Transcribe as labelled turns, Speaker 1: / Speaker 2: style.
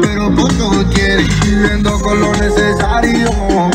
Speaker 1: pero poco quiere, viviendo con lo necesario.